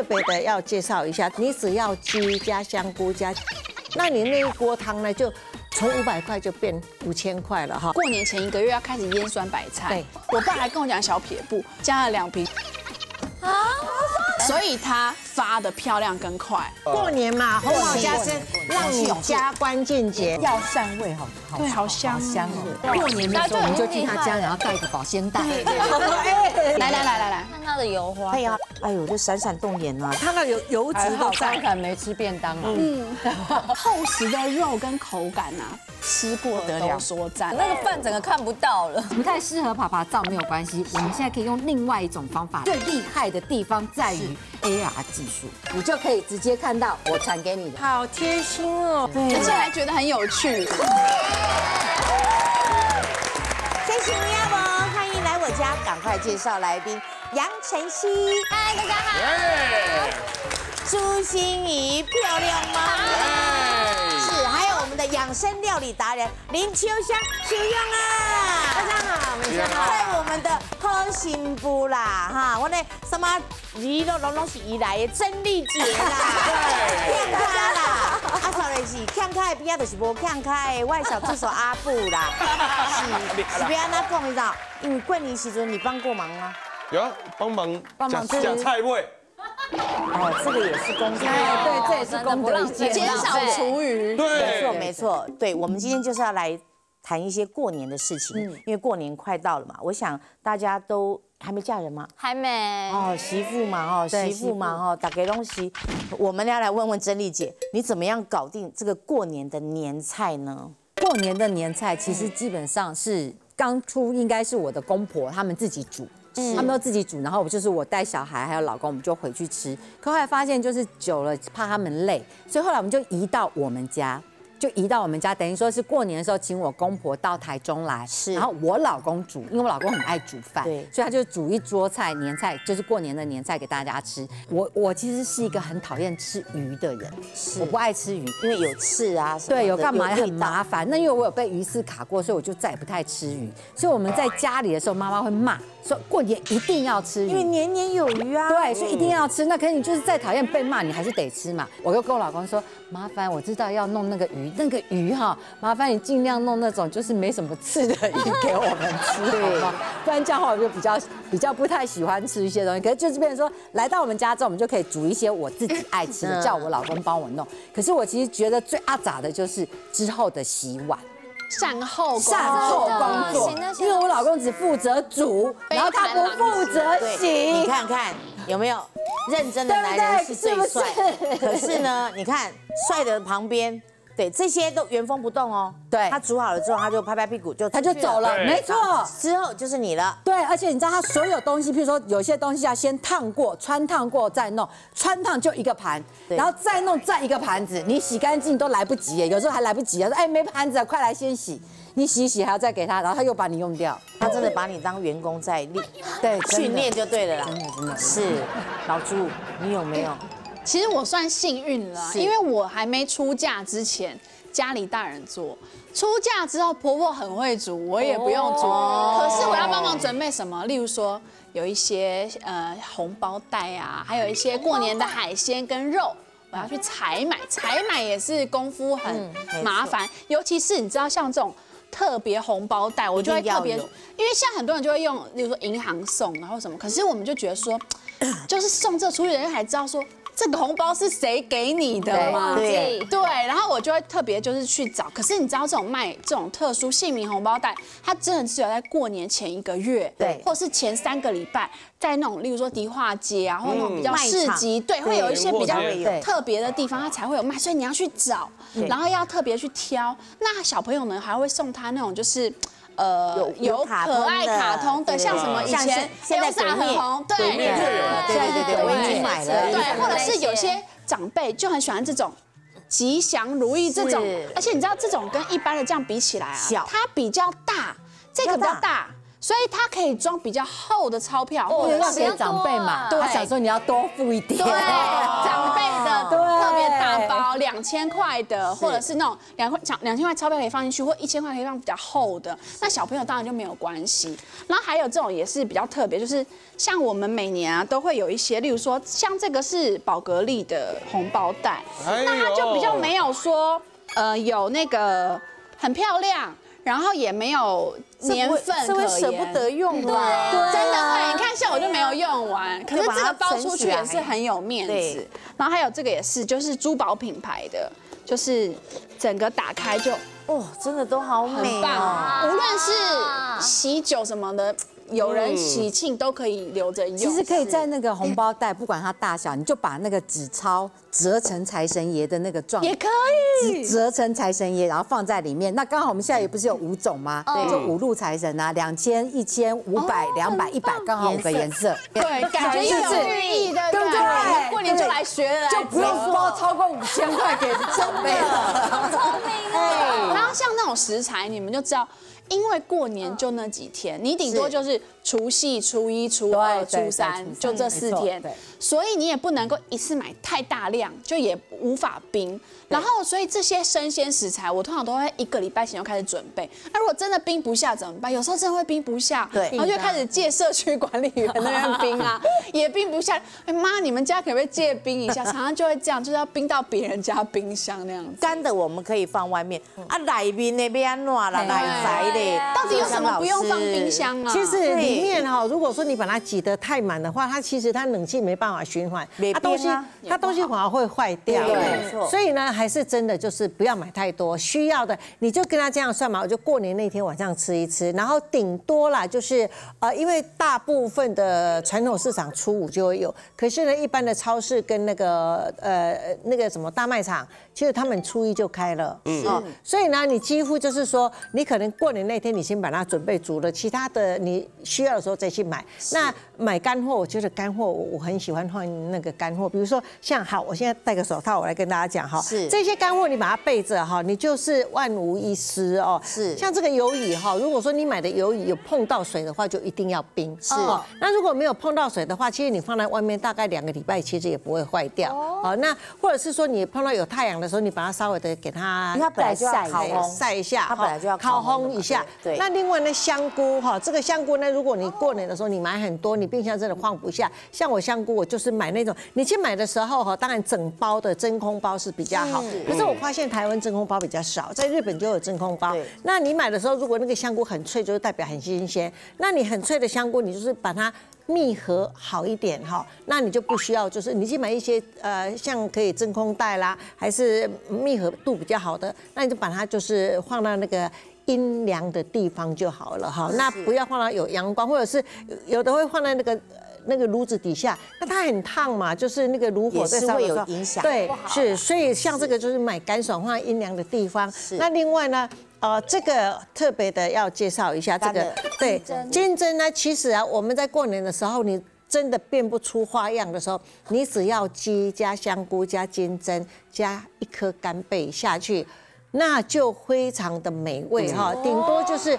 特别的要介绍一下，你只要鸡加香菇加，那你那一锅汤呢就从五百块就变五千块了哈。过年前一个月要开始腌酸白菜，对。我爸还跟我讲小撇步，加了两瓶。啊，所以它发的漂亮跟快。过年嘛，红毛加身，让你加关键节。要散味好好对好香哦香哦。过年的时候我们就去他家，然后带一个保鲜袋。来来来来来，看它的油花，哎呀，哎呦，这闪闪动眼啊！它的油油脂都在可能没吃便当啊。厚实的肉跟口感啊，吃过的都说赞。那个饭整个看不到了。不太适合爬爬照没有关系，我们现在可以用另外一种方法。最厉害的地方在于 AR 技术，你就可以直接看到我传给你的。好贴心哦。而且还觉得很有趣。谢谢你亚萌，欢迎来我家，赶快介绍来宾杨晨曦，嗨，大家好。朱心怡，漂亮吗？养生料理达人林秋香，秋香啊！大家好，大家好。在我们的好心部啦，哈，我的什么鱼肉拢拢是伊来的曾丽姐啦，看开啦，啊，sorry 是看开的边仔就是无看开的，我的小助手阿布啦，是是不要安那讲，你知道？因为过年时阵你帮过忙吗？有啊，帮忙帮忙吃讲菜味，哦，这个也是公司。对，这也是功德一件。减少厨余，没错，没错，对，我们今天就是要来谈一些过年的事情，因为过年快到了嘛，我想大家都还没嫁人吗？还没。哦，媳妇嘛，哦，媳妇嘛，哦，打给东西，我们要来问问珍丽姐，你怎么样搞定这个过年的年菜呢？过年的年菜其实基本上是刚出，应该是我的公婆他们自己煮。他们都自己煮，然后我就是我带小孩还有老公，我们就回去吃。可后来发现就是久了怕他们累，所以后来我们就移到我们家，就移到我们家，等于说是过年的时候请我公婆到台中来，是然后我老公煮，因为我老公很爱煮饭，对所以他就煮一桌菜年菜，就是过年的年菜给大家吃。我我其实是一个很讨厌吃鱼的人，是我不爱吃鱼，因为有刺啊什么，对，有干嘛很麻烦。那因为我有被鱼刺卡过，所以我就再也不太吃鱼。所以我们在家里的时候，妈妈会骂说过年一定要吃鱼因为。年年有余啊。对，所以一定要吃。那可是你就是再讨厌被骂，你还是得吃嘛。我就跟我老公说，麻烦我知道要弄那个鱼，那个鱼哈，麻烦你尽量弄那种就是没什么刺的鱼给我们吃，好吗？不然这样的话我就比较比较不太喜欢吃一些东西。可是就是变成说，来到我们家之后，我们就可以煮一些我自己爱吃的，叫我老公帮我弄。可是我其实觉得最阿杂的就是之后的洗碗。善后工善后工作因为我老公只负责煮，然后他不负责洗，你。看看有没有认真的男人是最帅对不对是不是可是呢，你看帅的旁边，对这些都原封不动哦。对他煮好了之后，他就拍拍屁股就他就走了，对没错。之后就是你了。对，而且你知道他所有东西，譬如说有些东西要先烫过、穿烫过再弄，穿烫就一个盘，然后再弄再一个盘子，你洗干净都来不及耶，有时候还来不及啊，说哎没盘子了，快来先洗，你洗洗还要再给他，然后他又把你用掉，他真的把你当员工在练对，训练就对了啦。真的真的是，老朱，你有没有？其实我算幸运了，因为我还没出嫁之前，家里大人做；出嫁之后，婆婆很会煮，我也不用煮。可是我要帮忙准备什么？例如说，有一些呃红包袋啊，还有一些过年的海鲜跟肉。我要去采买，采买也是功夫很麻烦，尤其是你知道像这种特别红包袋，我就会特别，因为像很多人就会用，例如说银行送，然后什么，可是我们就觉得说，就是送这出去人家还知道说这个红包是谁给你的吗？对对，然后我就会特别就是去找，可是你知道这种卖这种特殊姓名红包袋，它真的只有在过年前一个月，对或是前三个礼拜，在那种例如说迪化街啊，或那种比较市集，对，会有一些比较特别的地方，它才会有卖，所以你要去找，然后要特别去挑。那小朋友呢，还会送他那种就是。呃，有可爱卡通的，对像什么以像前现在很红，对对对对对我已经买了对，或者是有些长辈就很喜欢这种吉祥如意这种，而且你知道这种跟一般的这样比起来啊，它比较大，这个比较大，所以他可以装比较厚的钞票，或者是因为要给长辈嘛，对。他想说你要多付一点，对 长辈的对特别大包两千块的，或者是那种两块两两千块钞票可以放进去，或一千块可以放比较厚的，那小朋友当然就没有关系。然后还有这种也是比较特别，就是像我们每年啊都会有一些，例如说像这个是宝格丽的红包袋，那它就比较没有说呃有那个很漂亮，然后也没有年份是会可舍不得用的吧？真的会，你看像我就没有用完，可是这个包出去也是很有面子。然后还有这个也是，就是珠宝品牌的，就是整个打开就哦，真的都好美。棒，无论是喜酒什么的，有人喜庆都可以留着用。其实可以在那个红包袋，不管它大小，你就把那个纸钞折成财神爷的那个状，也可以。折成财神爷，然后放在里面。那刚好我们现在也不是有五种吗？就五路财神啊，两千、一千、五百、两百、一百，刚好五个颜色。对，感觉又有寓意的，对不对过年就来学了，就不用包超过五千块给长辈了。聪明哦。然后像那种食材，你们就知道，因为过年就那几天，你顶多就是除夕、初一、初二、初三，就这四天对，所以你也不能够一次买太大量，就也无法冰。然后，所以这些生鲜食材，我通常都会一个礼拜前就开始准备。那如果真的冰不下怎么办？有时候真的会冰不下，对然后就开始借社区管理员那边冰啊，也冰不下。哎妈，你们家可不可以借冰一下？常常就会这样，就是要冰到别人家冰箱那样子。干的我们可以放外面啊，里面那边安怎啦？奶宅的，到底有什么不用放冰？箱啊？其实里面哈，如果说你把它挤得太满的话，它其实它冷气没办法循环，它东西它东西反而会坏掉。对没错所以呢，还是真的就是不要买太多，需要的你就跟他这样算嘛，我就过年那天晚上吃一吃，然后顶多啦就是呃，因为大部分的传统市场初五就会有，可是呢，一般的超市跟那个呃那个什么大卖场，其实他们初一就开了，嗯哦，所以呢，你几乎就是说，你可能过年那天你先把它准备足了，其他的你需要的时候再去买。那买干货，我觉得干货我我很喜欢换那个干货，比如说像好，我现在戴个手套，我来跟大家讲哈，是这些干货你把它备着哈，你就是万无一失哦。是像这个鱿鱼哈，如果说你买的鱿鱼有碰到水的话，就一定要冰。是哦那如果没有碰到水的话，其实你放在外面大概两个礼拜，其实也不会坏掉。哦，那或者是说你碰到有太阳的时候，你把它稍微的给它它本来就要晒烤晒一下，它本来就要烤烘一下。那另外呢，香菇哈，这个香菇呢，如果你过年的时候你买很多，你冰箱真的放不下。像我香菇，我就是买那种，你去买的时候哈，当然整包的真空包是比较好。可是我发现台湾真空包比较少，在日本就有真空包对。那你买的时候，如果那个香菇很脆，就是代表很新鲜。那你很脆的香菇，你就是把它。密合好一点哈，那你就不需要，就是你去买一些呃，像可以真空袋啦，还是密合度比较好的，那你就把它就是放到那个阴凉的地方就好了哈。那不要放到有阳光，或者是有有的会放在那个。呃那个炉子底下，那它很烫嘛，就是那个炉火是会有影响对，是，所以像这个就是买干爽放在阴凉的地方。是那另外呢，呃，这个特别的要介绍一下，这个对金针呢，其实啊，我们在过年的时候，你真的变不出花样的时候，你只要鸡加香菇加金针加一颗干贝下去。那就非常的美味哈，顶多就是。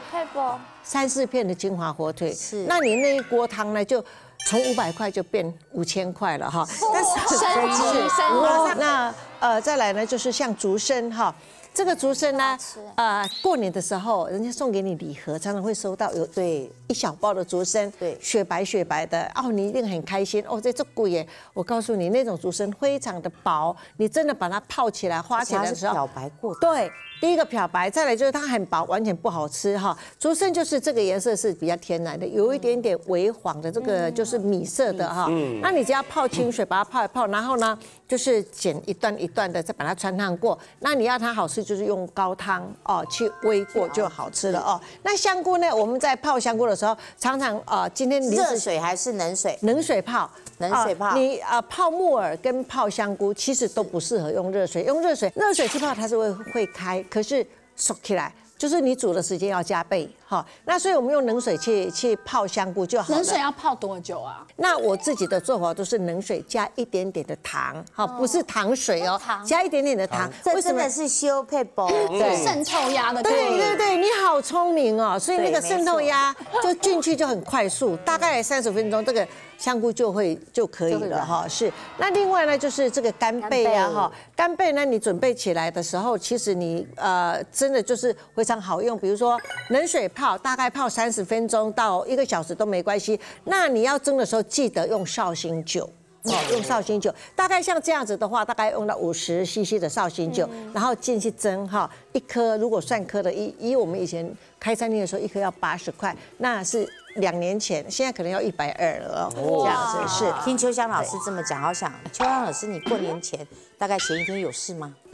三四片的金华火腿，是那你那一锅汤呢，就从五百块就变五千块了哈。但是升级升级那呃，再来呢，就是像竹笙哈。这个竹参呢，呃，过年的时候人家送给你礼盒，常常会收到有对一小包的竹参，对。雪白雪白的，哦，你一定很开心。哦，这这贵耶！我告诉你，那种竹参非常的薄，你真的把它泡起来、花起来的时候，它是漂白过对，第一个漂白，再来就是它很薄，完全不好吃哈。竹荪就是这个颜色是比较天然的，有一点点微黄的，这个就是米色的哈。那你只要泡清水，把它泡一泡，然后呢，就是剪一段一段的，再把它穿烫过。那你要它好吃，就是用高汤哦去煨过就好吃了哦。那香菇呢？我们在泡香菇的时候，常常呃，今天临热水还是冷水？冷水泡，冷水泡啊你啊泡木耳跟泡香菇其实都不适合用热水，用热水热水去泡它是会会开，可是熟起来。就是你煮的时间要加倍哈，那所以我们用冷水去去泡香菇就好了。冷水要泡多久啊？那我自己的做法都是冷水加一点点的糖，哈，不是糖水哦，加一点点的糖。这真的是修配包，对渗透压的对对对，你好聪明哦，所以那个对渗透压就进去就很快速，大概三十分钟，这个香菇就会就可以了哈。是，那另外呢就是这个干贝啊哈，干贝呢你准备起来的时候，其实你呃真的就是非常好用，比如说冷水泡，大概泡三十分钟到一个小时都没关系。那你要蒸的时候记得用绍兴酒。哦，用绍兴酒，大概像这样子的话，大概用到五十 CC 的绍兴酒，然后进去蒸哈，一颗如果算颗的，以以我们以前开餐厅的时候，一颗要八十块，那是两年前，现在可能要一百二了哦，这样子是。听秋香老师这么讲，好想秋香老师，你过年前大概前一天有事吗？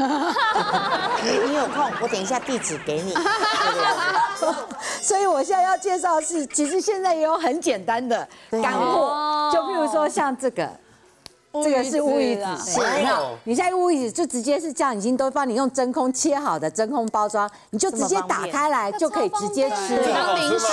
你你有空，我等一下地址给你。所以我现在要介绍的是，其实现在也有很简单的干货，就譬如说像这个。这个是乌鱼子，是那你现在乌鱼子就直接是这样，已经都帮你用真空切好的真空包装，你就直接打开来就可以直接吃了，当零食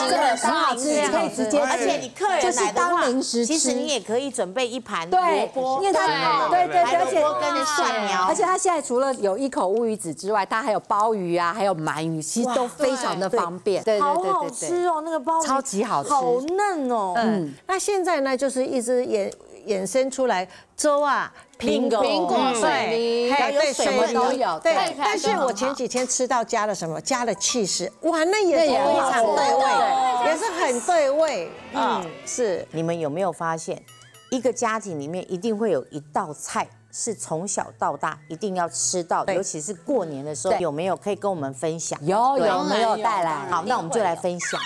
很好吃，你可以直接，而且你客人就是来的话当零食吃，其实你也可以准备一盘萝对卜，，因为它对对对，而且跟蒜苗，而且它现在除了有一口乌鱼子之外，它还有鲍鱼啊，还有鳗鱼，其实都非常的方便。对好好吃哦，那个鲍鱼超级好吃。好嫩哦。嗯，那现在呢，就是一直衍衍生出来粥啊、苹果、苹果水梨嘿对，要有水水分都有对对，但是我前几天吃到加了什么？加了气势，哇，那也是非常对味，对也是很对味嗯，是。你们有没有发现，一个家庭里面一定会有一道菜是从小到大一定要吃到的，尤其是过年的时候，有没有可以跟我们分享？有有没有带来？好，那我们就来分享。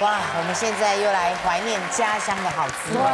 哇，我们现在又来怀念家乡的好滋味。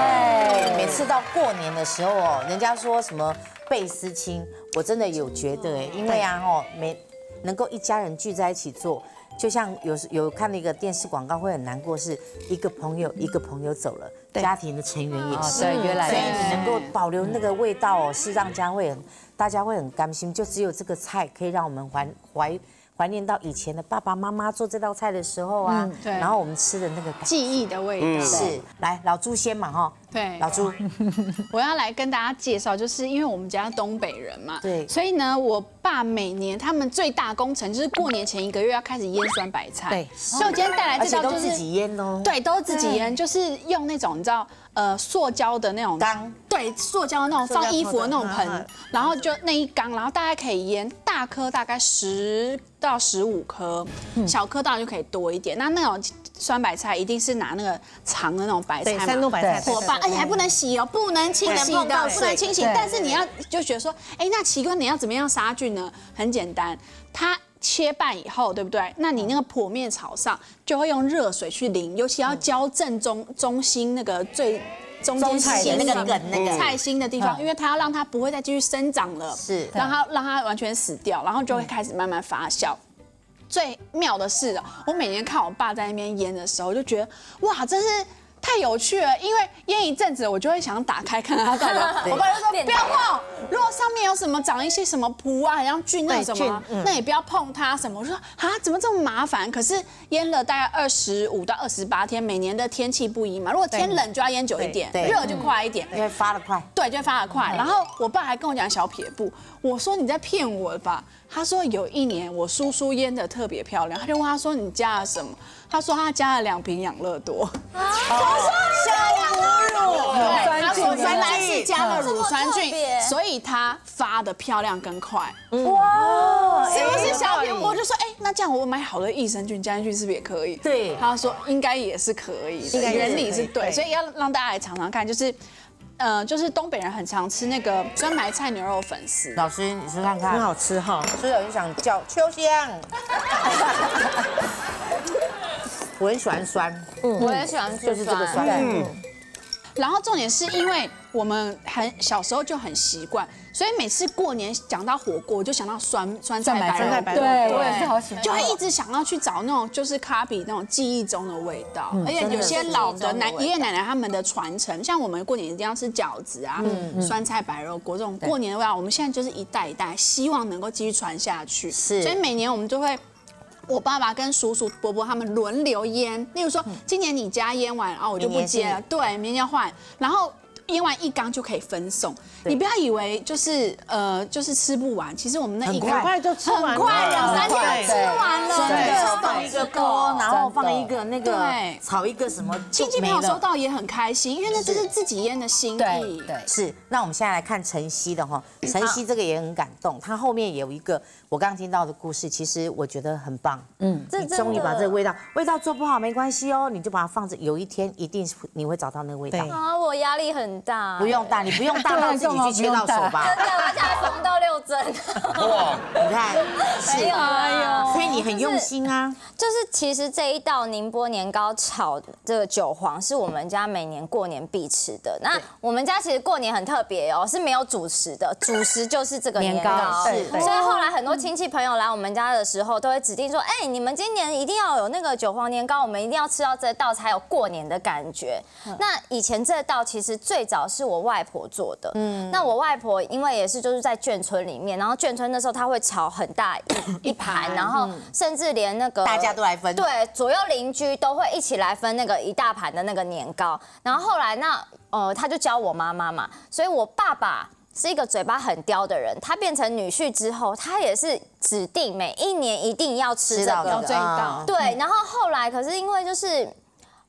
对每次到过年的时候哦，人家说什么倍思亲，我真的有觉得哎，因为啊哦，每能够一家人聚在一起做，就像有时有看那个电视广告会很难过，是一个朋友一个朋友走了，家庭的成员也是。对，越来所以你能够保留那个味道哦，是让家会很，大家会很甘心。就只有这个菜可以让我们怀怀怀念到以前的爸爸妈妈做这道菜的时候啊，对。然后我们吃的那个感记忆的味道。是。来，老朱先嘛哈，对。老朱，我要来跟大家介绍，就是因为我们家东北人嘛，对。所以呢，我爸每年他们最大工程就是过年前一个月要开始腌酸白菜，对。所以我今天带来这道就是都自己腌哦。对，都是自己腌，就是用那种你知道，呃，塑胶的那种缸，对，塑胶的那种放衣服的那种盆，然后就那一缸，然后大概可以腌大颗大概十到十五颗，嗯小颗当然就可以多一点。那那种酸白菜一定是拿那个长的那种白菜对，嘛，山东白菜火爆，而且还不能洗哦，不能清洗不能碰到的，不能清洗。但是你要就觉得说，哎，那奇怪，你要怎么样杀菌呢？很简单，它切半以后，对不对？那你那个剖面朝上就会用热水去淋，尤其要浇正中中心那个最。中间菜那个梗那个。菜心的地方，因为它要让它不会再继续生长了，是。让它让它完全死掉，然后就会开始慢慢发酵。最妙的是哦，我每年看我爸在那边腌的时候，就觉得哇，真是太有趣了。因为腌一阵子，我就会想打开看看它到底。我爸就说不要碰，如果上面有什么长一些什么脯啊，像菌那对什么菌，那也不要碰它什么。我说啊，怎么这么麻烦？可是腌了大概二十五到二十八天，每年的天气不一嘛。如果天冷就要腌久一点，热就快一点。因为发的快。对，就会发得快。然后我爸还跟我讲小撇步，我说你在骗我吧。他说有一年我叔叔腌的特别漂亮，他就问他说你加了什么？他说他加了两瓶养乐多。香母乳，对，他说原来是加了乳酸菌所以它发的漂亮更快。哇，是不是小哎撇步？我就说，哎，那这样我买好的益生菌加进去是不是也可以？对他说应该也是可以原理是对，所以要让大家来尝尝看，就是。呃，就是东北人很常吃那个酸白菜牛肉粉丝，老师，你吃看看很，好吃哈。所以我就想叫秋香。我很喜欢酸，我也喜欢吃就是这个酸。嗯，然后重点是因为我们很小时候就很习惯，所以每次过年讲到火锅，我就想到酸酸菜白肉，对我也是好喜欢。就会一直想要去找那种就是卡比那种记忆中的味道，而且有些老的奶爷爷奶奶他们的传承，像我们过年一定要吃饺子啊、酸菜白肉锅这种过年的味道，我们现在就是一代一代，希望能够继续传下去。是所以每年我们就会。我爸爸跟叔叔伯伯他们轮流腌，例如说今年你家腌完，然后我就不接了，对，明年要换。然后腌完一缸就可以分送。你不要以为就是呃就是吃不完，其实我们那一缸很快就吃完了，很快两三天就吃完了。真对。的放一个锅，然后放一个那个对。炒一个什么，亲戚朋友收到也很开心，因为那这是自己腌的心意。对，是，那我们现在来看晨曦的哈，晨曦这个也很感动，他后面也有一个我刚刚听到的故事，其实我觉得很棒。嗯，你这真的。终于把这个味道，味道做不好没关系哦，你就把它放着，有一天一定是你会找到那个味道。对啊，我压力很大。不用大，你不用大 到自己去切到手吧？真的，我现在缝到六针。哇，你看，没有，没有。所以你很用心啊。就是其实这一道宁波年糕炒这个韭黄是我们家每年过年必吃的。那我们家其实过年很特别哦，是没有主食的，主食就是这个年年糕糕。是对所以后来很多亲戚朋友来我们家的时候，都会指定说：“哎，你们今年一定要有那个韭黄年糕，我们一定要吃到这道才有过年的感觉。”那以前这道其实最早是我外婆做的。嗯，那我外婆因为也是就是在眷村里面，然后眷村那时候她会炒很大一 一盘，然后甚至连那个大家都来分对，左右邻居都会一起来分那个一大盘的那个年糕。然后后来那呃，他就教我妈妈嘛，所以我爸爸。是一个嘴巴很刁的人，他变成女婿之后，他也是指定每一年一定要吃这个吃到这个这一道啊对，然后后来可是因为就是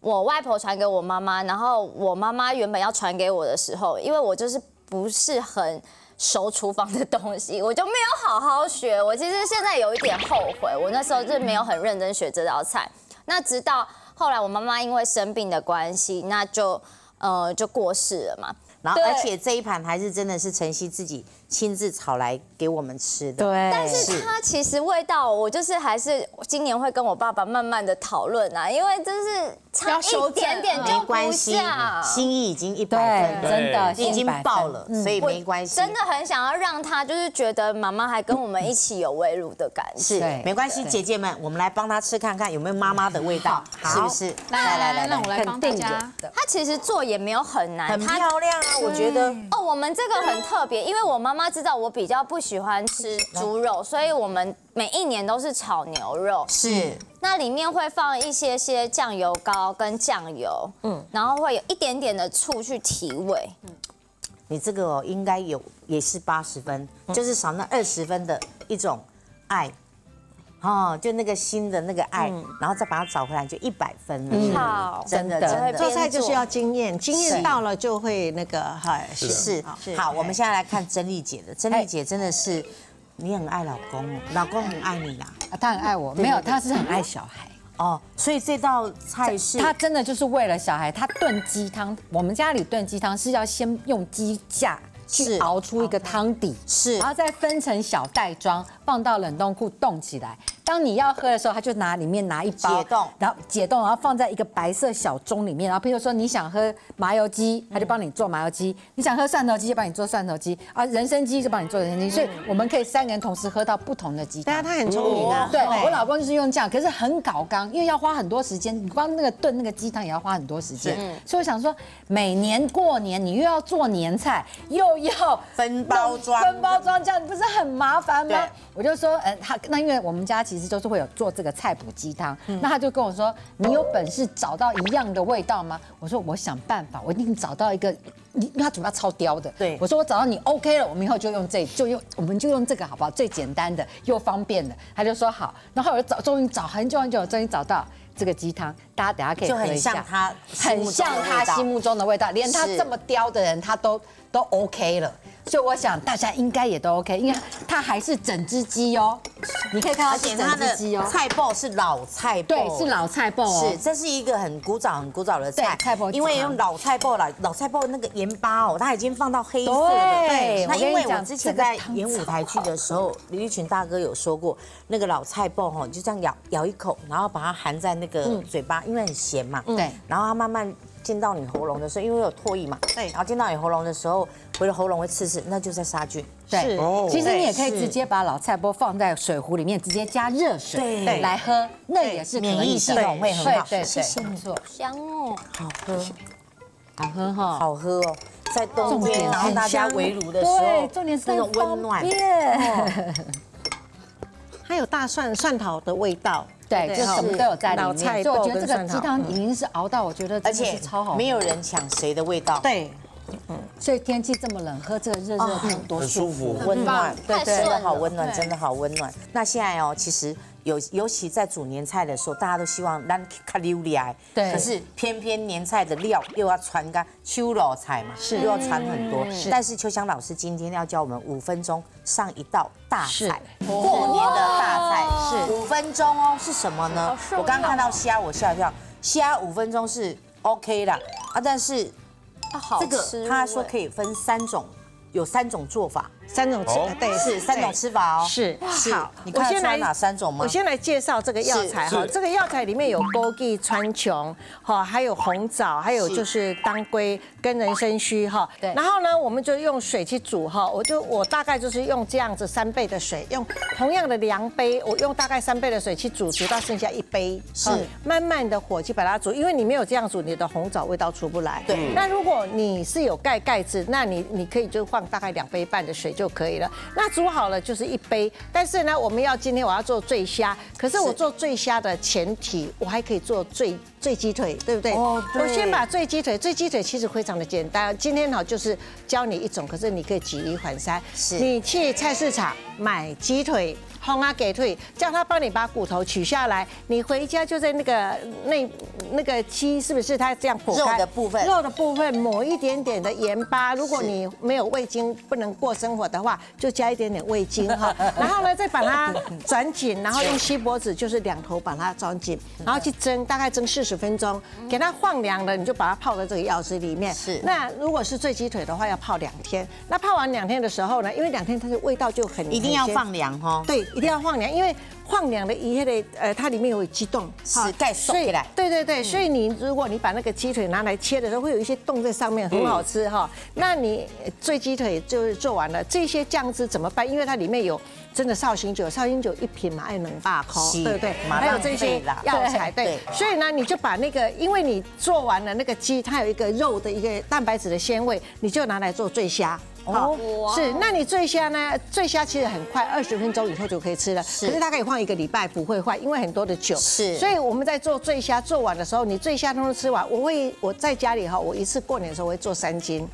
我外婆传给我妈妈，然后我妈妈原本要传给我的时候，因为我就是不是很熟厨房的东西，我就没有好好学。我其实现在有一点后悔，我那时候就没有很认真学这道菜。那直到后来我妈妈因为生病的关系，那就呃就过世了嘛。然后而且这一盘还是真的是晨曦自己亲自炒来给我们吃的。对，但是它其实味道，我就是还是今年会跟我爸爸慢慢的讨论啊，因为就是差一点点就不关系像，。心意已经一百分，了，真的已经爆了，所以没关系。真的很想要让他就是觉得妈妈还跟我们一起有围炉的感觉。是没关系，姐姐们，我们来帮他吃看看有没有妈妈的味道，是不是？来来来，让我来帮大家有。它其实做也没有很难，很它漂亮啊，我觉得。哦，我们这个很特别，因为我妈妈知道我比较不喜欢吃猪肉，所以我们每一年都是炒牛肉。是那里面会放一些些酱油膏跟酱油，嗯，然后会有一点点的醋去提味。你这个哦，应该有也是八十分，就是少那二十分的一种爱。哦，就那个新的那个爱，然后再把它找回来，就一百分了。好真的真的做菜就是要经验，经验到了就会那个嗨，是是好，我们现在来看珍丽姐的。珍丽姐真的是，你很爱老公哦，老公很爱你啦。啊他很爱我，没有，他是很爱小孩。哦，所以这道菜是他真的就是为了小孩，他炖鸡汤。我们家里炖鸡汤是要先用鸡架去熬出一个汤底，是然后再分成小袋装，放到冷冻库冻起来。当你要喝的时候，他就拿里面拿一包解冻然后解冻，然后放在一个白色小盅里面。然后譬如说你想喝麻油鸡，他就帮你做麻油鸡；你想喝蒜头鸡，就帮你做蒜头鸡啊，人参鸡就帮你做人参鸡。所以我们可以三个人同时喝到不同的鸡汤。但是他很聪明啊，对我老公就是用这样，可是很搞刚，因为要花很多时间，你光那个炖那个鸡汤也要花很多时间，所以我想说，每年过年你又要做年菜，又要分包装分包装，这样不是很麻烦吗对？我就说，嗯，他那因为我们家其实就是会有做这个菜补鸡汤，嗯那他就跟我说，你有本事找到一样的味道吗？我说我想办法，我一定找到一个。你因为他嘴巴超刁的，对我说我找到你 OK 了，我们以后就用这，就用我们就用这个好不好？最简单的又方便的，他就说好。然后我就找，终于找很久很久，终于找到这个鸡汤，大家等下可以就很喝一下像他很像他心目中的味道，连他是这么刁的人，他都都 OK 了。所以我想大家应该也都 OK，因为它还是整只鸡哦，你可以看到整且它的只鸡哦，菜爆是老菜爆，对，是老菜爆哦，是，这是一个很古早、很古早的菜，对菜爆因为用老菜爆老老菜爆那个盐巴哦，它已经放到黑色的。对。那因为我之前在演舞台剧的时候，李立群大哥有说过，那个老菜爆哦，就这样咬咬一口，然后把它含在那个嘴巴，因为很咸嘛。对。然后它慢慢进到你喉咙的时候，因为有唾液嘛，对。然后进到你喉咙的时候，回了喉咙会刺刺，那就是在杀菌。对。其实你也可以直接把老菜波放在水壶里面，直接加热水对。来喝，那也是可以的。免疫系统会很好。对对谢谢对，没错，香哦，好喝，好喝哈。好喝哦，在冬天，然后大家围炉的时候对，，重点是那种温暖。暖。还有大蒜蒜头的味道，对，就什么都有在里面，老菜所以我觉得这个鸡汤已经是熬到，我觉得而且真的是超好喝，没有人抢谁的味道。，对，嗯。所以天气这么冷，喝这个热热的多舒服。温暖，对对，真的好温暖，真的好温暖。那现在哦，其实有尤其在煮年菜的时候，大家都希望咱卡溜来，对。可是偏偏年菜的料又要传干秋老菜嘛，是。又要传很多。但是秋香老师今天要教我们五分钟上一道大菜，过年的大菜是。五分钟哦，是什么呢？我刚刚看到虾，我吓一跳，虾五分钟是 OK 的，啊，但是啊好这吃个他说可以分三种，有三种做法。三种吃哦，对，是三种吃法哦。是是。好，你看得出来哪三种吗？我先来介绍这个药材哈，这个药材里面有枸杞、川穹，哈，还有红枣，还有就是当归跟人参须哈。对。然后呢，我们就用水去煮哈，我就我大概就是用这样子三倍的水，用同样的量杯，我用大概三倍的水去煮，煮到剩下一杯，是。慢慢的火去把它煮，因为你没有这样煮，你的红枣味道出不来。对。那如果你是有盖盖子，那你你可以就放大概两杯半的水就可以了。那煮好了就是一杯，但是呢，我们要今天我要做醉虾，可是我做醉虾的前提，我还可以做醉醉鸡腿，对不对？哦对我先把醉鸡腿，醉鸡腿其实非常的简单，今天呢就是教你一种，可是你可以举一反三。是你去菜市场买鸡腿。烘啊给退，叫他帮你把骨头取下来，你回家就在那个那那个鸡是不是它这样剖开肉的部分肉的部分抹一点点的盐巴，如果你没有味精不能过生活的话，就加一点点味精哈。然后呢，再把它转紧，然后用锡箔纸就是两头把它装紧，然后去蒸，大概蒸四十分钟，给它放凉了，你就把它泡在这个药汁里面。是那如果是醉鸡腿的话，要泡两天。那泡完两天的时候呢，因为两天它的味道就很一定要放凉哈。对，一定要放凉，因为放凉的一类的呃，它里面有鸡冻，是盖收所以起来对对对，所以你如果你把那个鸡腿拿来切的时候，会有一些冻在上面，很好吃哈。那你醉鸡腿就是做完了，这些酱汁怎么办？因为它里面有真的绍兴酒，绍兴酒一瓶嘛，爱能大口，是对不对？嘛还有这些药材，对对。所以呢，你就把那个，因为你做完了那个鸡，它有一个肉的一个蛋白质的鲜味，你就拿来做醉虾。哦，是，那你醉虾呢？醉虾其实很快，二十分钟以后就可以吃了。可是它可以放一个礼拜，不会坏，因为很多的酒。是所以我们在做醉虾做完的时候，你醉虾通通吃完，我会我在家里哈，我一次过年的时候我会做三斤，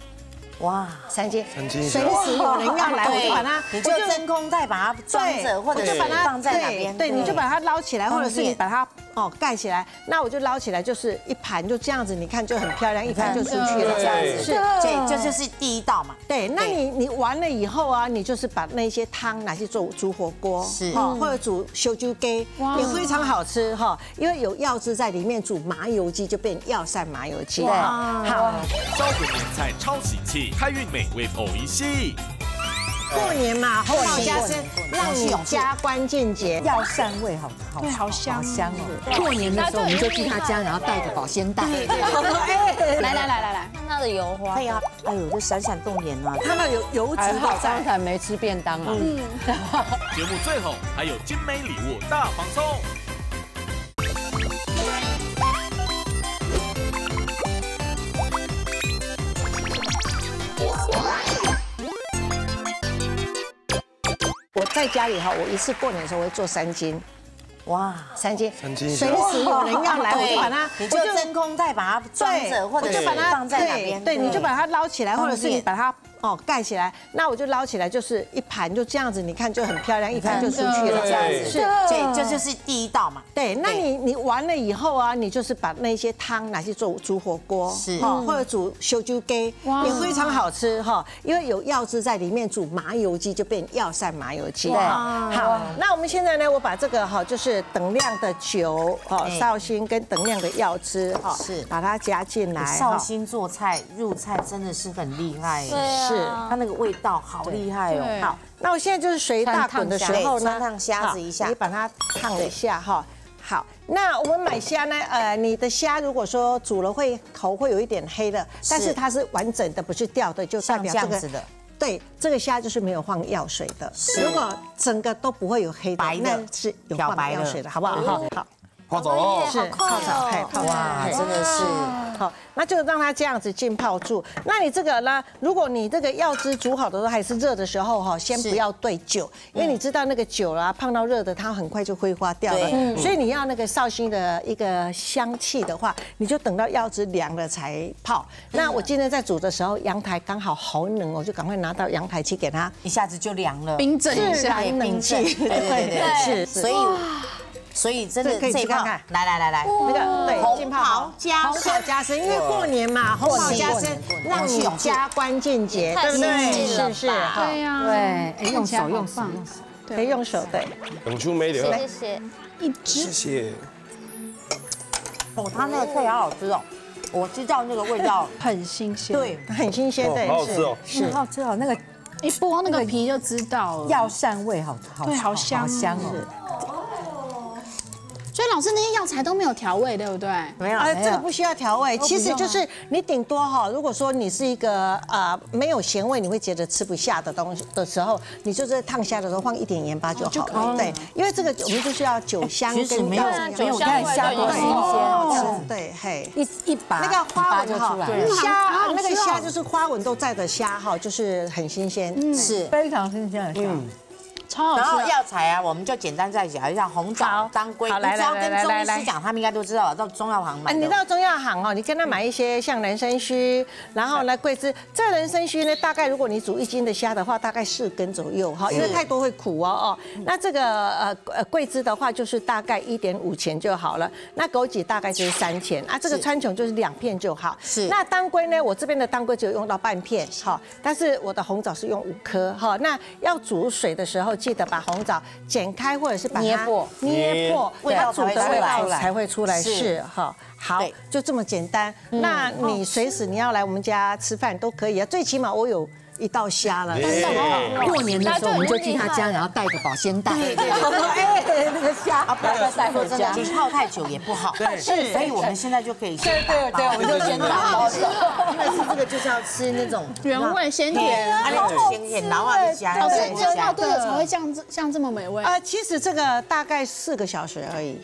哇，三斤，三斤随时有人要来，我就把它，你就真空袋把它装着，或者就是把它放在哪边？对，你就把它捞起来，或者是你把它哦盖起来，那我就捞起来，就是一盘就这样子，你看就很漂亮，一盘就出去了，这样子是。这，这就是第一道嘛。对，那你你完了以后啊，你就是把那些汤拿去做煮火锅，是哦，或者煮修猪鸡，也非常好吃哈，因为有药汁在里面，煮麻油鸡就变药膳麻油鸡。哇好，招魂年菜超喜气，开运美味偶一系。过年嘛，红老加身，让你加官进爵。药膳味好好，对，好香香哦。过年的时候我们就去他家，然后带着保鲜袋。来来来来来，看它的油花哎，呀，哎呦，这闪闪动眼啊！看到有油脂好刚。才没吃便当啊。嗯节目最后还有精美礼物大放送。我在家里哈，我一次过年的时候我会做三斤，哇，三斤，三斤随时有人要来，我就把它，你就真空袋把它装，着，或者是把它放在哪边？对，你就把它捞起来，或者是你把它哦盖起来，那我就捞起来，就是一盘就这样子，你看就很漂亮，一盘就出去了，这样子。是。这，这就是第一道嘛。对，那你你完了以后啊，你就是把那些汤拿去做煮火锅，是。哦，或者煮修酒鸡，也非常好吃哈，因为有药汁在里面，煮麻油鸡就变药膳麻油鸡。对好，那我们现在呢，我把这个哈，就是等量的酒哦，哎绍兴跟等量的药汁哈，是。把它加进来。绍兴做菜入菜真的是很厉害，是它那个味道好厉害哦。好，那我现在就是水大滚的时候呢，穿烫虾子一下你把它烫一下哈。好，那我们买虾呢？呃，你的虾如果说煮了会头会有一点黑的，但是它是完整的，不是掉的，就代表这样子的。对，这个虾就是没有放药水的。如果整个都不会有黑的，白的那是有放药水的，好不好？好。泡澡喽。是泡澡，嘿，泡澡，哇，真的是好，那就让它这样子浸泡住。那你这个呢？如果你这个药汁煮好的时候还是热的时候哈，先不要兑酒，因为你知道那个酒啦，碰到热的它很快就挥发掉了。所以你要那个绍兴的一个香气的话，你就等到药汁凉了才泡。那我今天在煮的时候，阳台刚好好冷，我就赶快拿到阳台去给它一下子就凉了。冰镇一自下。然冷气。对对对，是所以所以真的可以去看看，来来来来，那个对红浸泡袍加红袍加身，因为过年嘛，红袍加身让你加关键节，对不对？是了是对呀，对，哎，用手用手棒。用手，可以用手对。永秋没流，谢谢。一只谢谢。哦，它那个菜好好吃哦，我知道那个味道，很新鲜，对，很新鲜哦的，好好吃哦。是。好吃哦，那个一剥那个皮就知道了。药膳味好好，对好香好香哦。老师那些药材都没有调味，对不对？没有啊，这个不需要调味，其实就是你顶多哈，如果说你是一个呃没有咸味，你会觉得吃不下的东西的时候，你就在烫虾的时候放一点盐巴就好了。对，因为这个我们就是要酒香其实跟没有药没有看虾多新鲜，对对嘿。一一把那个花纹就出来了，，虾那个虾就是花纹都在的虾哈，就是很新鲜。是。非常新鲜的虾。超然后好吃的。药材啊，我们就简单再讲一下红枣好、当归，好来你只要来跟中医来来来师讲，他们应该都知道，到中药行啊，买的。你到中药行哦，你跟他买一些像人参须，然后呢桂枝。这人参须呢，大概如果你煮一斤的虾的话，大概四根左右哈，因为太多会苦哦哦。那这个呃呃桂枝的话，就是大概一点五钱就好了。那枸杞大概就是三钱啊，这个川穹就是两片就好。是那当归呢，我这边的当归只有用到半片哈，但是我的红枣是用五颗哈。那要煮水的时候，记得把红枣剪开或者是把它捏破捏破，味道它煮的味道出来才会出来。是是哈。好，就这么简单。那你随时你要来我们家吃饭都可以啊，最起码我有一道虾了。过年的时候我们就去他家，然后带个保鲜袋。对对哎，那个虾啊，不要再说真的，你泡太久也不好。对，是，所以我们现在就可以先打包。对，我们就先打包。因为吃这个就是要吃那种原味鲜甜，啊，那种鲜甜，然后啊就加老师加蒸到多久才会像这像这么美味？呃，其实这个大概四个小时而已，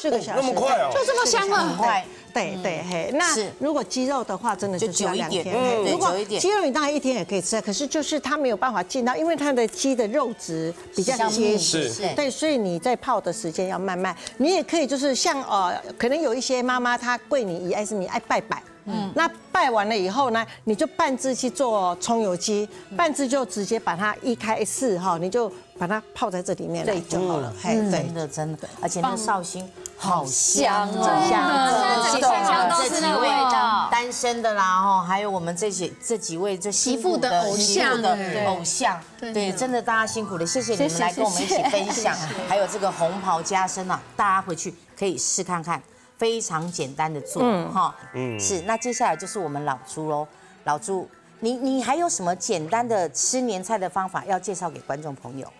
四个小时。那么快哦就这么香了。很快。对对嘿，那如果鸡肉的话，真的就久一点如果对久一点鸡肉你当然一天也可以吃，可是就是它没有办法进到，因为它的鸡的肉质比较结实，是对，所以你在泡的时间要慢慢。你也可以就是像呃，可能有一些妈妈她跪你仪，还是你爱拜拜。嗯，那拜完了以后呢，你就半只去做葱油鸡，半只就直接把它一开四哈，你就把它泡在这里面对就好了。嘿，真。的真的，而且那个绍兴好香哦，香这整箱都是那味道。单身的啦哈，还有我们这些这几位这媳妇的偶像的偶像，对，真的。大家辛苦了，谢谢你们来跟我们一起分享，还有这个红袍加身啊，大家回去可以试看看，非常简单的做哈，嗯，是，那接下来就是我们老朱喽，老朱。你你还有什么简单的吃年菜的方法要介绍给观众朋友？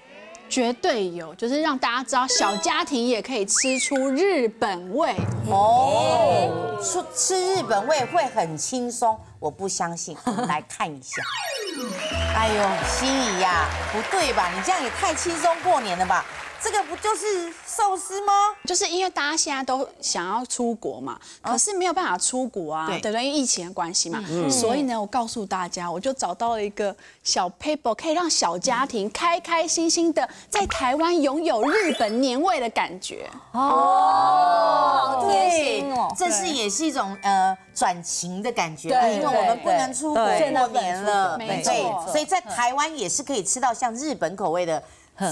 绝对有，就是让大家知道小家庭也可以吃出日本味。哦，吃吃日本味会很轻松，我不相信，我 们来看一下。哎呦，心仪呀，不对吧？你这样也太轻松过年了吧？这个不就是寿司吗？就是因为大家现在都想要出国嘛，可是没有办法出国啊，对。对不对？因为疫情的关系嘛，所以呢，我告诉大家，我就找到了一个小 paper，可以让小家庭开开心心的在台湾拥有日本年味的感觉。好贴心哦。这是也是一种呃转情的感觉，对因为我们不能出国对过年了，没对错。所以在台湾也是可以吃到像日本口味的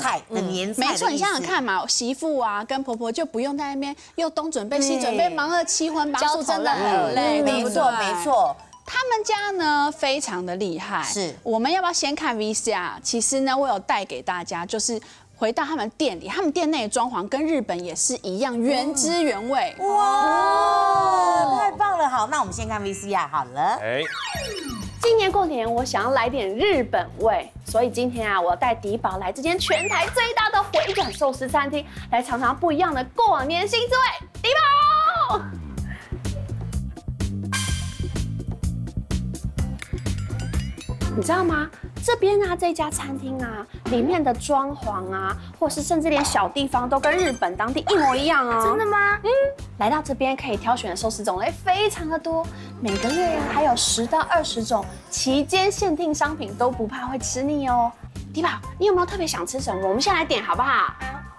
菜的年菜的没错，你想想看嘛，媳妇啊跟婆婆就不用在那边又东准备西准备，忙得七荤八素，真的很累，没错没。错，他们家呢非常的厉害，是我们要不要先看 VCR？其实呢，我有带给大家，就是回到他们店里，他们店内的装潢跟日本也是一样，原汁原味。哇，太棒了！好，那我们先看 VCR 好了。哎，今年过年我想要来点日本味，所以今天啊，我带迪宝来这间全台最大的回转寿司餐厅，来尝尝不一样的过年新滋味。迪宝，你知道吗？这边啊，这家餐厅啊，里面的装潢啊，或是甚至连小地方都跟日本当地一模一样哦。真的吗？嗯，来到这边可以挑选的寿司种类非常的多，每个月呀还有十到二十种期间限定商品，都不怕会吃腻哦。迪宝，你有没有特别想吃什么？我们先来点好不好？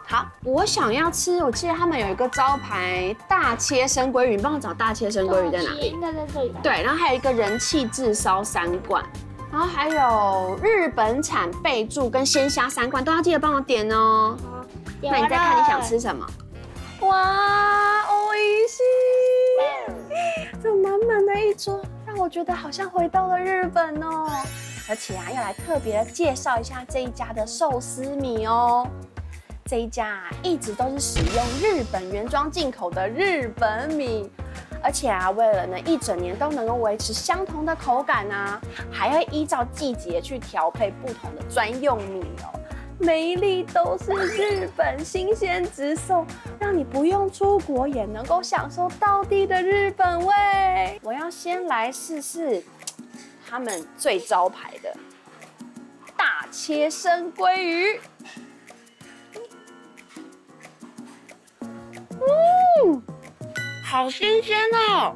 好，我想要吃，我记得他们有一个招牌大切生鲑鱼，你帮我找大切生鲑鱼在哪里？应该在这里吧？对，然后还有一个人气炙烧三罐，然后还有日本产贝柱跟鲜虾三罐，都要记得帮我点哦。那你再看你想吃什么？哇，欧一西，这满满的一桌，让我觉得好像回到了日本哦。而且啊，要来特别介绍一下这一家的寿司米哦。这一家啊，一直都是使用日本原装进口的日本米，而且啊，为了呢一整年都能够维持相同的口感啊，还会依照季节去调配不同的专用米哦。每一粒都是日本新鲜直送，让你不用出国也能够享受到地的日本味。我要先来试试他们最招牌的大切生鲑鱼。嗯，好新鲜哦！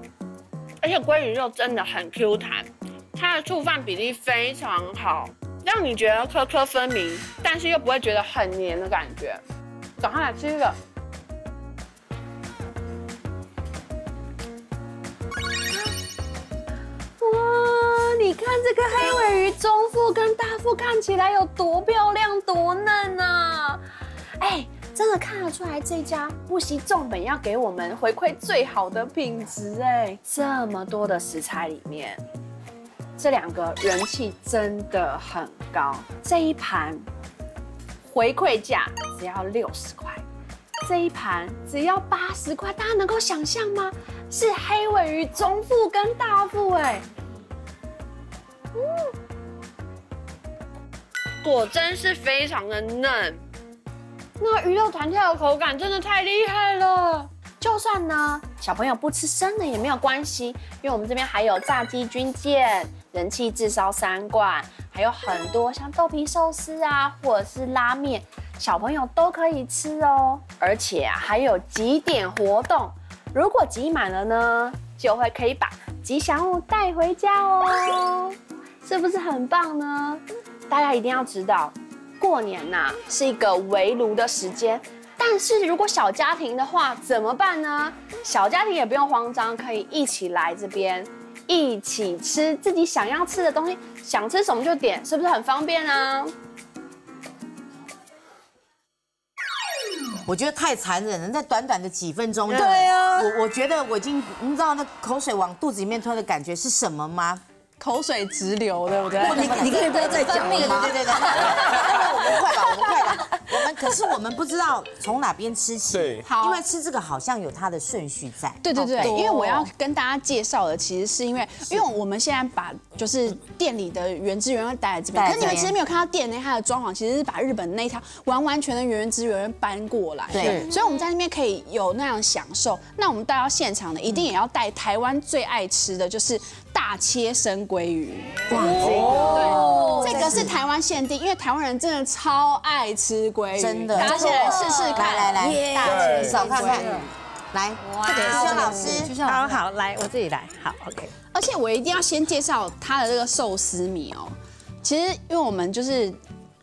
而且鲑鱼肉真的很 Q 弹，它的触饭比例非常好，让你觉得颗颗分明，但是又不会觉得很黏的感觉。赶快来吃一个。哇，你看这个黑尾鱼中腹跟大腹看起来有多漂亮、多嫩啊！哎。真的看得出来，这家不惜重本要给我们回馈最好的品质哎！这么多的食材里面，这两个人气真的很高。这一盘回馈价只要六十块，这一盘只要八十块，大家能够想象吗？是黑尾鱼中腹跟大腹哎，嗯，果真是非常的嫩。那鱼肉弹跳的口感真的太厉害了！就算呢小朋友不吃生的也没有关系，因为我们这边还有炸鸡军舰、人气炙烧三罐，还有很多像豆皮寿司啊，或者是拉面，小朋友都可以吃哦。而且啊还有几点活动，如果集满了呢，就会可以把吉祥物带回家哦，是不是很棒呢？大家一定要知道。过年呐是一个围炉的时间，但是如果小家庭的话怎么办呢？小家庭也不用慌张，可以一起来这边，一起吃自己想要吃的东西，想吃什么就点，是不是很方便啊？我觉得太残忍了，在短短的几分钟，对啊，我我觉得我已经，你知道那口水往肚子里面吞的感觉是什么吗？口水直流，对不对？你你可以不要再讲了吗？对对对对，我们快吧，我们快吧。我们可是我们不知道从哪边吃起，对，好因为吃这个好像有它的顺序在。对对对，因为我要跟大家介绍的，其实是因为，因为我们现在把就是店里的原汁原味带来这边，可是你们其实没有看到店内它的装潢，其实是把日本那一套完完全的原汁原味搬过来。对所以我们在那边可以有那样享受。那我们带到现场的，一定也要带台湾最爱吃的就是大切生鲑鱼。哇，哦对，这个是台湾限定，因为台湾人真的超爱吃鲑鱼，真的大家先来试试看。来来来，大对少看看，来，这个肖老师，好好来，我自己来，好，OK。而且我一定要先介绍它的这个寿司米哦。其实因为我们就是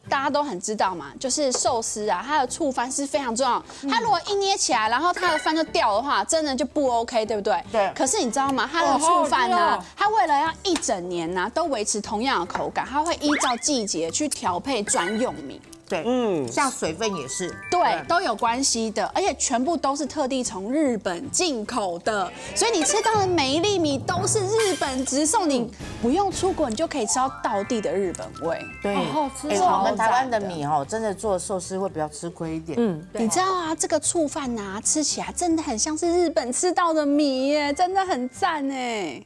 大家都很知道嘛，就是寿司啊，它的醋翻是非常重要。它如果一捏起来，然后它的饭就掉的话，真的就不 OK，对不对？对可是你知道吗？它的醋饭呢，它为了要一整年呢都维持同样的口感，它会依照季节去调配专用米。对，嗯，像水分也是，对，都有关系的，而且全部都是特地从日本进口的，所以你吃到的每一粒米都是日本直送，你不用出国，你就可以吃到道地的日本味。对，好好吃我们台湾的米哦，真的做寿司会比较吃亏一点。嗯，你知道啊，这个醋饭呐，吃起来真的很像是日本吃到的米耶，真的很赞哎。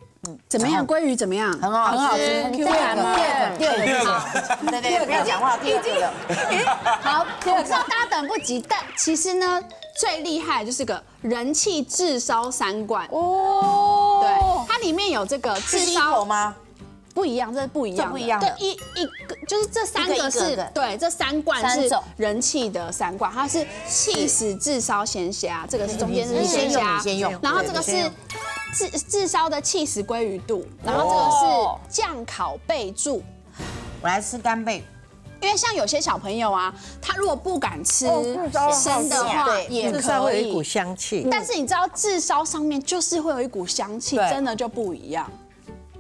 怎么样？鲑鱼怎么样？很好，很好吃。第 Q 二个，弹吗？第二个，第二个，对对，不要讲话，第二个。好，我知道大家等不及，但其实呢，最厉害的就是个。人气炙烧三罐哦。对，它里面有这个。炙是一口烧吗？不一样，这不一样不一样的对，一一个。就是这三个。是的对，这三罐是人气的三罐，它是气死炙烧鲜虾，这个。是中间是你先用鲜虾你先用，然后这个。是炙炙烧的气死鲑鱼肚，然后这个是酱烤贝柱。我来吃干贝，因为像有些小朋友啊，他如果不敢吃生的话，对也至少可会有一股以。香气。但是你知道炙烧上面就是会有一股香气，真的就不一样。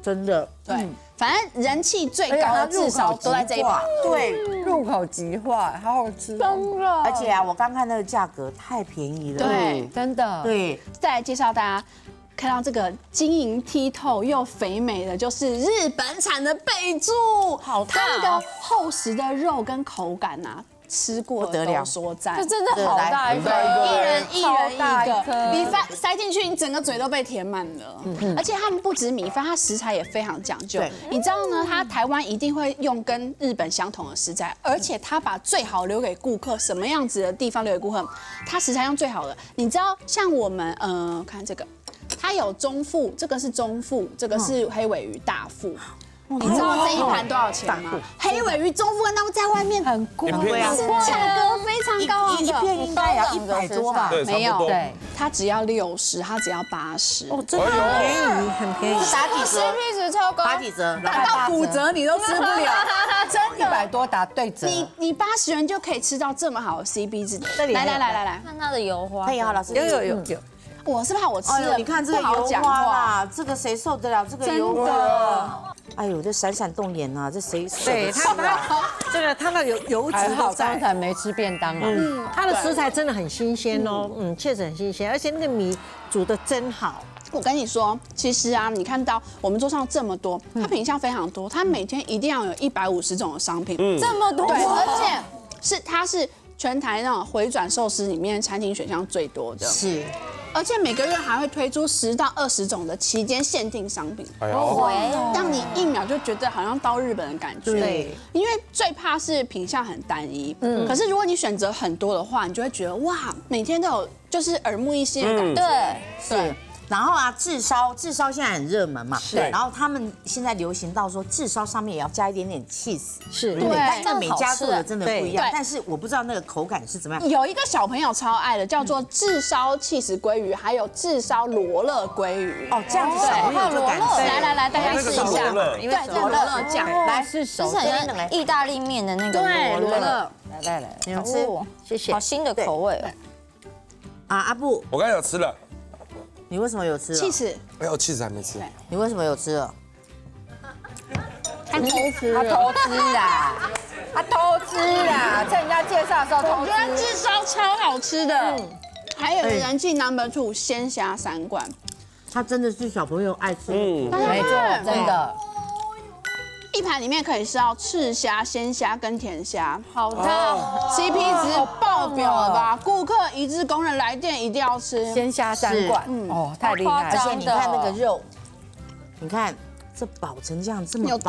真的，对，反正人气最高的炙烧入口都在这一把。对，入口即化，好好吃哦，而且啊，我刚看那个价格太便宜了，对真的。对，再来介绍大家看到这个晶莹剔透又肥美的，就是日本产的贝柱，好大哦它那个厚实的肉跟口感呐、吃过不得了都说赞这。真的好大一个，一人一人一个，米饭塞进去，你整个嘴都被填满了。而且他们不止米饭，它食材也非常讲究对。你知道呢？它台湾一定会用跟日本相同的食材，而且它把最好留给顾客，什么样子的地方留给顾客？它食材用最好的。你知道，像我们呃，看这个，它有中腹，这个是中腹，这个是黑尾鱼大腹。你知道这一盘多少钱吗？黑尾鱼中腹跟他们在外面很贵片啊是价格非常高啊一。片应该也要一百多吧？对，没有它只要六十，它只要八十。哦，真的很便宜，很便宜。打几折？CP 值超高，打几折？打到骨折你都吃不了，真一百多打对折。你你八十元就可以吃到这么好的 CP 值。来这里还有来来来来，看它的油花，可以啊，老师有有有有，我是怕我吃了你看这个油花。啦，这个谁受得了这个油花？哎呦，这闪闪动眼啊，这谁受得对起它它这个它的油油脂好刚。才没吃便当啊。嗯，它的食材真的很新鲜哦，嗯，确实很新鲜，而且那个米煮的真好。我跟你说，其实啊，你看到我们桌上这么多，它品相非常多，它每天一定要有一百五十种的商品，这么多，对，而且是它是全台那种回转寿司里面餐厅选项最多的，是，而且每个月还会推出十到二十种的期间限定商品。哎呦，让你一秒就觉得好像到日本的感觉。对，因为最怕是品相很单一。嗯，可是如果你选择很多的话，你就会觉得哇，每天都有就是耳目一新的感觉。对，是。然后啊，炙烧，炙烧现在很热门嘛，对然后他们现在流行到说，炙烧上面也要加一点点 cheese，是，对但那每家做的真的不一样，但是我不知道那个口感是怎么样。有一个小朋友超爱的，叫做炙烧气死鲑鱼，还有炙烧罗勒鲑鱼。哦，这样子小朋友就敢吃。来来来，大家试一下。对，这罗勒酱。来是熟是很像意大利面的那个对，罗勒。来来来，你们吃哦谢谢好。新的口味哦。啊，阿布，我刚才有吃了，你为什么有吃了？气死，哎呦，气死还没吃。你为什么有吃了？他偷吃他偷吃啦，他偷吃啦，在人家介绍的时候偷吃我觉得吃。炙烧超好吃的。还有人气 number two 鲜虾三罐，他真的是小朋友爱吃。嗯，没错，真的。一盘里面可以吃到赤虾、鲜虾跟甜虾，好大，CP 值爆表了吧？顾客一致公认，来店一定要吃。鲜虾三罐，哦，太厉害而且了。你看那个肉，你看这饱成这样，这么大？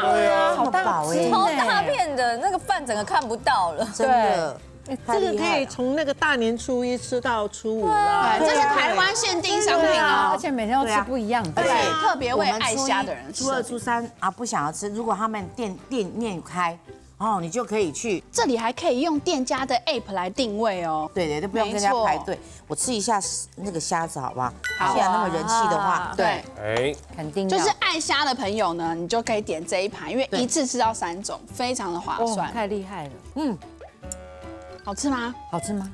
对啊，这么饱哎，超大片的那个饭整个看不到了。真的，太这个可。以从那个大年初一吃到初五了。对，这是台湾限定商品哦，而且每天都吃不一样的。对，特别为爱虾的人、初二、初三啊不想要吃，如果他们店店面开，哦，你就可以去，这里还可以用店家的 app 来定位哦。对对，都不用跟人家排队。我吃一下那个虾子好不好？好既然那么人气的话，对，哎，肯定就是爱虾的朋友呢，你就可以点这一盘，因为一次吃到三种，非常的划哦，算。太厉害了，好吃吗？好吃吗？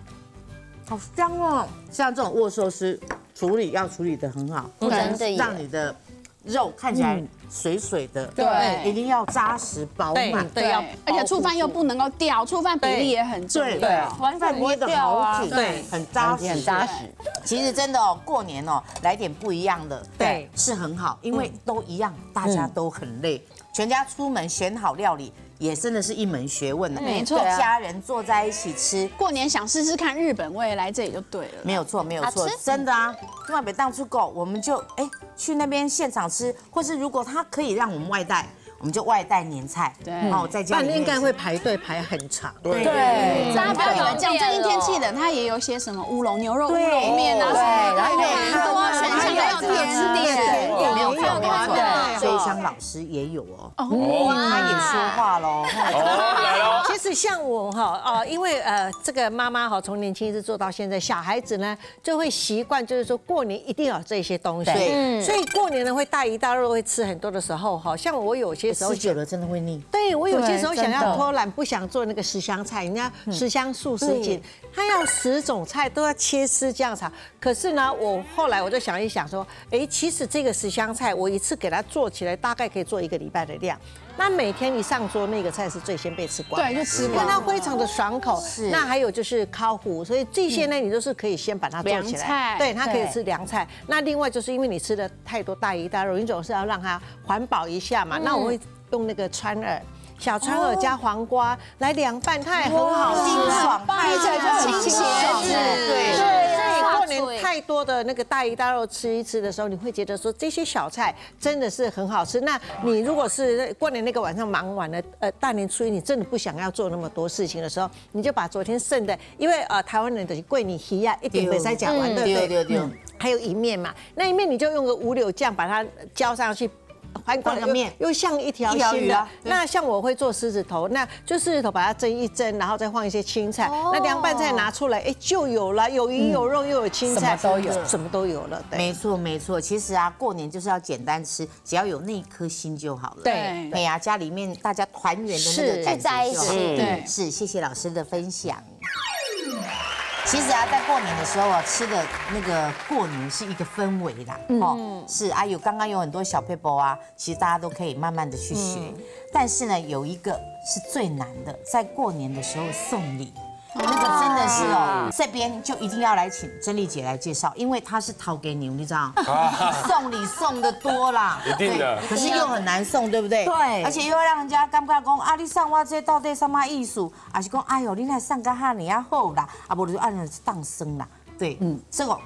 好香哦！像这种握寿司处理要处理的很好，不能让你的肉看起来水水的，对。一定要扎实饱满，对要而且醋饭又不能够掉，醋饭比例也很重对。啊。完全捏的好紧，对。很扎实，很扎实。其实真的哦，过年哦，来点不一样的，对。是很好，因为都一样，大家都很累，全家出门选好料理，也真的是一门学问呢。没错家人坐在一起吃，过年想试试看日本味，来这里就对了。没有错，没有错真的啊。另外北当出购，我们就哎去那边现场吃，或是如果他可以让我们外带，我们就外带年菜，对哦，在家里应该会排队排很长。对对大家不要以为这样，最近天气冷，它也有些什么乌龙牛肉、乌龙面啊，对什么的然后对很多选项，还有甜点。没有错，没有错。香老师也有哦，他也说话喽。其实像我哈哦，因为呃这个妈妈哈从年轻一直做到现在，小孩子呢就会习惯，就是说过年一定要这些东西，对所以过年呢会大鱼大肉会吃很多的时候哈，像我有些时候吃久了真的会腻。对我有些时候想要偷懒，不想做那个十香菜，人家十香素十锦，他要十种菜都要切丝这样炒。可是呢，我后来我就想一想说，哎，其实这个十香菜我一次给它做起来，大概可以做一个礼拜的量。那每天一上桌，那个菜是最先被吃光，对就吃光它非常的爽口。是那还有就是烤糊，所以这些呢，你都是可以先把它做起凉菜来，对，它可以吃凉菜。那另外就是因为你吃的太多大鱼大肉，你总是要让它环保一下嘛。那我会用那个川耳。小川耳加黄瓜来凉拌，它也很好吃。爽，吃起来就很清爽多的那个大鱼大肉吃一吃的时候，你会觉得说这些小菜真的是很好吃。那你如果是过年那个晚上忙完了，呃，大年初一你真的不想要做那么多事情的时候，你就把昨天剩的，因为呃台湾人的桂你皮呀，一点没再讲完，对不对？对对对嗯还有一面嘛，那一面你就用个五柳酱把它浇上去。还换个面又像一条一条新的鱼啊。那像我会做狮子头，那就狮子头把它蒸一蒸，然后再放一些青菜。那凉拌菜拿出来，哎，就有了，有鱼有肉又有青菜，什么都有什么都有了。对。没错没错。其实啊，过年就是要简单吃，只要有那一颗心就好了。对对呀，家里面大家团圆的那个是感聚在一起觉就好。对是，谢谢老师的分享。其实啊，在过年的时候啊，吃的那个过年是一个氛围啦，哦，是啊，有刚刚有很多小 paper 啊，其实大家都可以慢慢的去学。但是呢，有一个是最难的，在过年的时候送礼。那个真的是哦，这边就一定要来请珍丽姐来介绍，因为她是掏给你，你知道，送礼送的多啦，一定的可是又很难送，对不对？对而且又要让人家感觉讲啊，你送我这到底什么意思？还是讲哎呦，你来送个哈你要好啦，啊不就按人当生啦，对，嗯，这个。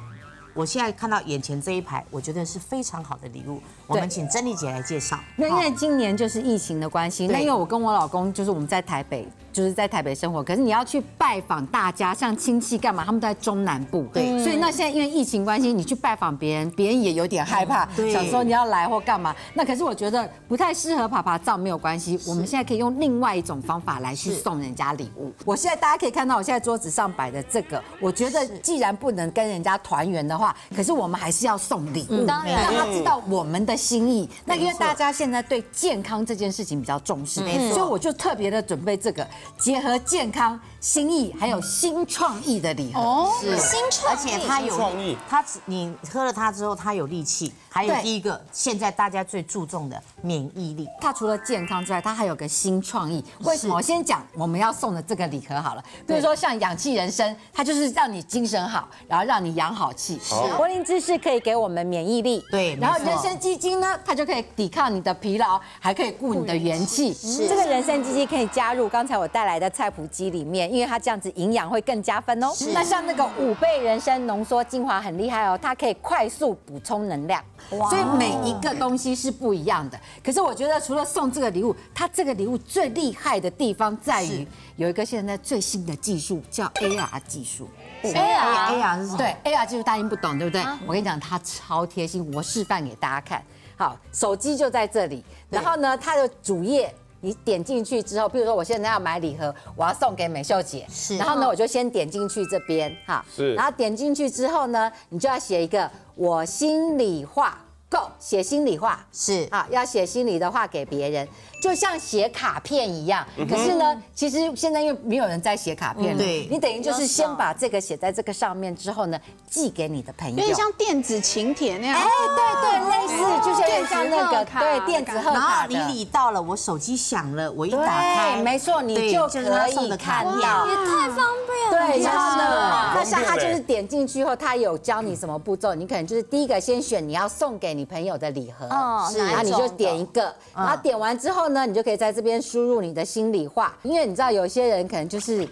我现在看到眼前这一排，我觉得是非常好的礼物。我们请珍妮姐来介绍。那因为今年就是疫情的关系，那因为我跟我老公就是我们在台北，就是在台北生活，可是你要去拜访大家，像亲戚干嘛，他们都在中南部，对。所以那现在因为疫情关系，你去拜访别人，别人也有点害怕，想说你要来或干嘛。那可是我觉得不太适合爬爬照，没有关系，我们现在可以用另外一种方法来去送人家礼物。我现在大家可以看到，我现在桌子上摆的这个，我觉得既然不能跟人家团圆的话，可是我们还是要送礼物，当然让他知道我们的心意。那因为大家现在对健康这件事情比较重视，没错所以我就特别的准备这个结合健康、心意还有新创意的礼盒。哦，是新创意而且它有创意它你喝了它之后，它有力气。还有第一个，现在大家最注重的免疫力。它除了健康之外，它还有个新创意。为什么？我先讲我们要送的这个礼盒好了。比如说像氧气人参，它就是让你精神好，然后让你养好气。柏林芝士可以给我们免疫力，对然后人参基金呢，它就可以抵抗你的疲劳，还可以固你的元气。这个人参基金可以加入刚才我带来的菜谱机里面，因为它这样子营养会更加分哦。那像那个五倍人参浓缩精华很厉害哦，它可以快速补充能量。所以每一个东西是不一样的。可是我觉得除了送这个礼物，它这个礼物最厉害的地方在于有一个现在最新的技术叫 AR 技术。A R AR 是什么？对，AR 技术大家不懂，对不对？我跟你讲，它超贴心，我示范给大家看。好，手机就在这里，然后呢，它的主页。你点进去之后，比如说我现在要买礼盒，我要送给美秀姐，是。然后呢，我就先点进去这边，哈，是。然后点进去之后呢，你就要写一个我心里话，够写心里话，是。啊，要写心里的话给别人，就像写卡片一样。可是呢，其实现在因为没有人在写卡片了，对你等于就是先把这个写在这个上面之后呢，寄给你的朋友。有点像电子请帖那样。哎，对对，类似，就是有点像那个电子贺卡对电子贺然后卡。你礼到了，我手机响了，我一打开，对，没错，你就可以看到。也太方便了。对，然后呢，那像他就是点进去后，他有教你什么步骤，你可能就是第一个先选你要送给你朋友的礼盒，哦哪一然后你就点一个，然后点完之后呢，你就可以在这边输入你的心里话，因为你知道有些人可能就是。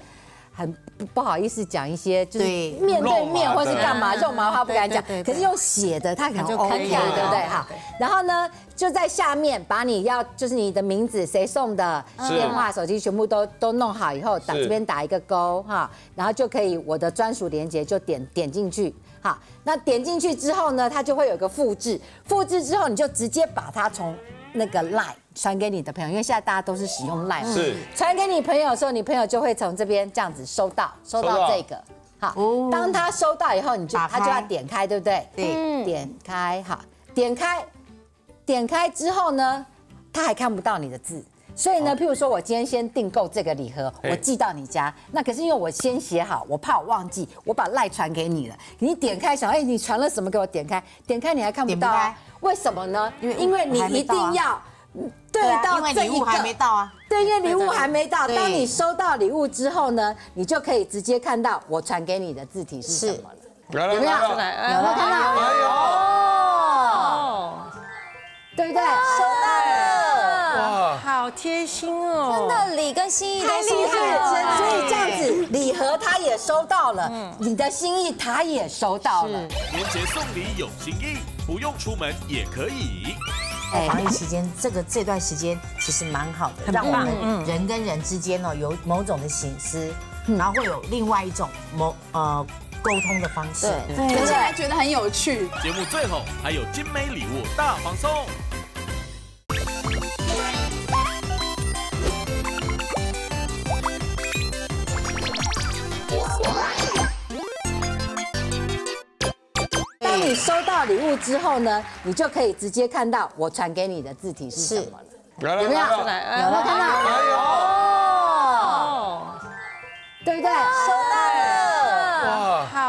很不不好意思讲一些，就是面对面或是干嘛，肉麻话不敢讲可是用写的，他可能就可 OK，以对不对？好，然后呢，就在下面把你要就是你的名字、谁送的、电话、手机全部都都弄好以后，打这边打一个勾哈，然后就可以我的专属连接就点点进去。好，那点进去之后呢，它就会有个复制，复制之后你就直接把它从那个 line 传给你的朋友，因为现在大家都是使用 line 嘛，是传给你朋友的时候，你朋友就会从这边这样子收到，收收到到这个。好，当他收到以后，你就他就要点开，对不对？对点开，好，点开，点开之后呢，他还看不到你的字。所以呢，譬如说我今天先订购这个礼盒，我寄到你家，那可是因为我先写好，我怕我忘记，我把赖传给你了。你点开想，哎，你传了什么给我？点开，点开你还看不到？为什么呢？因为因为你一定要嗯对对啊到因为这一个礼物还没到啊。对，因为礼物还没到，对当你收到礼物之后呢，你就可以直接看到我传给你的字体是什么了。有没有？有来，没有看到？哎呦，哦，对不对？哇，好贴心哦。真的礼跟心意都是不是？了所以这样子，礼盒他也收到了，你的心意他也收到了。年节送礼有心意，不用出门也可以。哎防疫期间，这个这段时间其实蛮好的，让我们人跟人之间呢有某种的醒思，然后会有另外一种某呃沟通的方式。对而且还觉得很有趣。节目最后还有精美礼物大放送。你收到礼物之后呢，你就可以直接看到我传给你的字体是什么了。有没有？有，没有看到？哎呦，哦，对不对？收到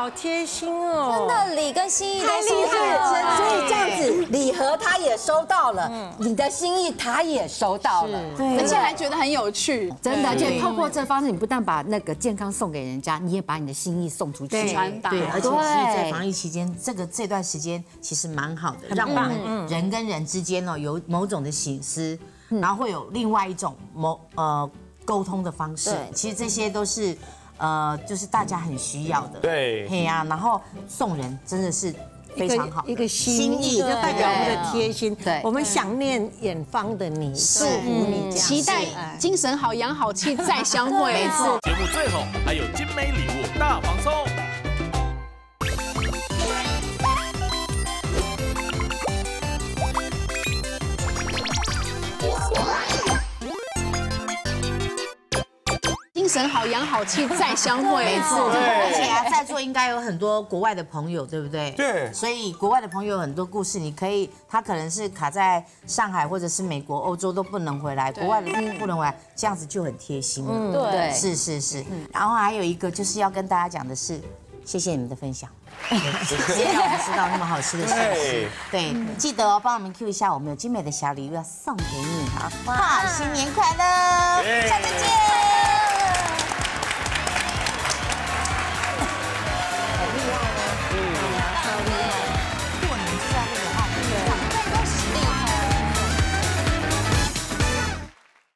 好贴心哦。真的礼跟心意太厉害？了所以这样子，礼盒他也收到了，你的心意他也收到了。而且还觉得很有趣，真的，而且透过这方式，你不但把那个健康送给人家，你也把你的心意送出去。传达。对，而且其实在防疫期间，这个这段时间其实蛮好的，让我们人跟人之间哦有某种的醒思，然后会有另外一种某呃沟通的方式对。其实这些都是呃就是大家很需要的。对嘿呀，然后送人真的是非常好一个心意，就对代表我们的贴心。对我们想念远方的你，祝福你。期待哎精神好、养好气再相会。没错。节目最后还有精美礼物大放送。神好、养好气再相会。没错，而且啊，在座应该有很多国外的朋友，对不对？对所以国外的朋友有很多故事，你可以，他可能是卡在上海或者是美国、欧洲都不能回来，国外的不能回来，这样子就很贴心了。对是是是。然后还有一个就是要跟大家讲的是，谢谢你们的分享，谢谢让我们吃到那么好吃的东西。对，记得哦，帮我们 Q 一下，我们有精美的小礼物要送给你哈。哇，新年快乐，下次见。